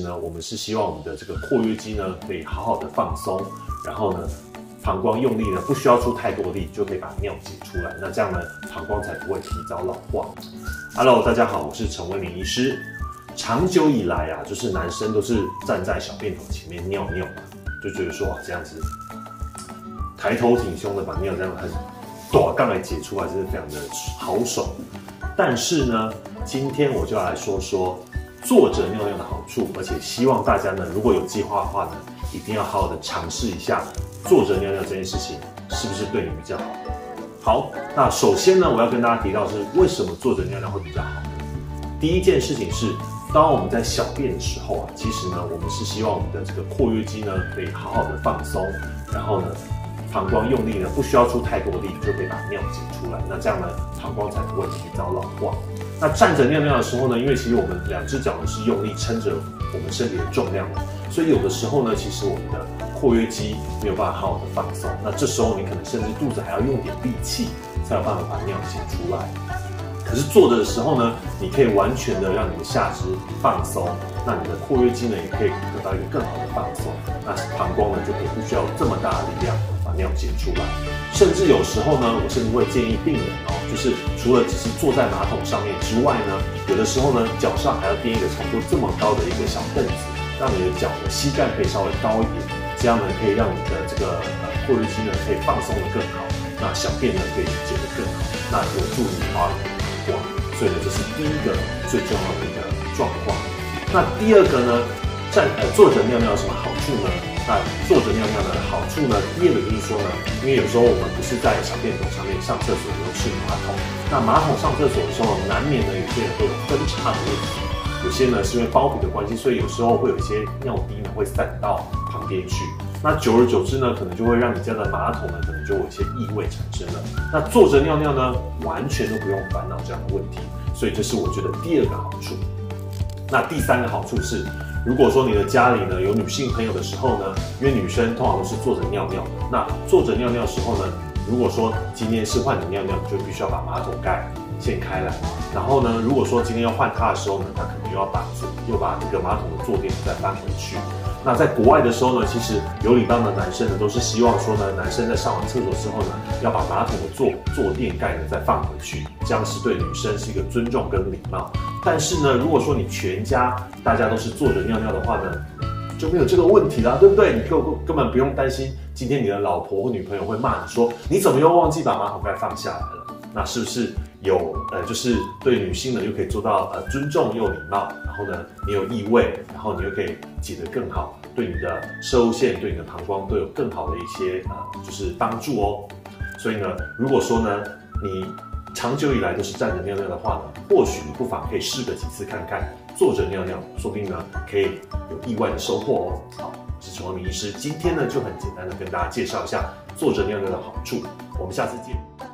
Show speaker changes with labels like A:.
A: 呢，我们是希望我们的这个括约肌呢可以好好的放松，然后呢，膀胱用力呢不需要出太多力就可以把尿解出来，那这样呢膀胱才不会提早老化。Hello，大家好，我是陈威明医师。长久以来啊，就是男生都是站在小便桶前面尿尿，就觉得说哇这样子抬头挺胸的把尿这样很短杠来解出来，真是非常的好爽。但是呢，今天我就要来说说。坐着尿尿的好处，而且希望大家呢，如果有计划的话呢，一定要好好的尝试一下坐着尿尿这件事情，是不是对你比较好？好，那首先呢，我要跟大家提到是为什么坐着尿尿会比较好呢。第一件事情是，当我们在小便的时候啊，其实呢，我们是希望我们的这个括约肌呢可以好好的放松，然后呢。膀胱用力呢，不需要出太多力就可以把尿挤出来，那这样呢，膀胱才不会提早老化。那站着尿尿的时候呢，因为其实我们两只脚呢是用力撑着我们身体的重量的，所以有的时候呢，其实我们的括约肌没有办法好好的放松，那这时候你可能甚至肚子还要用点力气，才有办法把尿挤出来。可是坐着的时候呢，你可以完全的让你的下肢放松，那你的括约肌呢也可以得到一个更好的放松，那膀胱呢就可以不需要这么大的力量把。尿解出来，甚至有时候呢，我甚至会建议病人哦，就是除了只是坐在马桶上面之外呢，有的时候呢，脚上还要垫一个差不多这么高的一个小凳子，让你的脚的膝盖可以稍微高一点，这样呢，可以让你的这个呃括约肌呢可以放松的更好，那小便呢可以解得更好，那有助于啊所以呢，这是第一个最重要的一个状况。那第二个呢，站呃坐着尿尿有什么好处呢？那坐着尿尿的好处呢？第二个就是说呢，因为有时候我们不是在小便桶上面上厕所，都是马桶。那马桶上厕所的时候，难免呢有些人会有分叉的问题，有些呢是因为包皮的关系，所以有时候会有一些尿滴呢会散到旁边去。那久而久之呢，可能就会让你家的马桶呢可能就有一些异味产生了。那坐着尿尿呢，完全都不用烦恼这样的问题。所以这是我觉得第二个好处。那第三个好处是。如果说你的家里呢有女性朋友的时候呢，因为女生通常都是坐着尿尿的，那坐着尿尿时候呢，如果说今天是换你尿尿，你就必须要把马桶盖掀开来，然后呢，如果说今天要换她的时候呢，他可能又要把又把这个马桶的坐垫再搬回去。那在国外的时候呢，其实有礼貌的男生呢，都是希望说呢，男生在上完厕所之后呢，要把马桶的坐坐垫盖呢再放回去，这样是对女生是一个尊重跟礼貌。但是呢，如果说你全家大家都是坐着尿尿的话呢，就没有这个问题啦，对不对？你根根本不用担心今天你的老婆或女朋友会骂你说你怎么又忘记把马桶盖放下来了？那是不是有呃，就是对女性呢又可以做到呃尊重又礼貌？然后呢，你有异味，然后你又可以挤得更好，对你的射线、对你的膀胱都有更好的一些呃，就是帮助哦。所以呢，如果说呢，你长久以来都是站着尿尿的话呢，或许你不妨可以试个几次看看，坐着尿尿，说不定呢可以有意外的收获哦。好，我是陈文明医师，今天呢就很简单的跟大家介绍一下坐着尿尿的好处，我们下次见。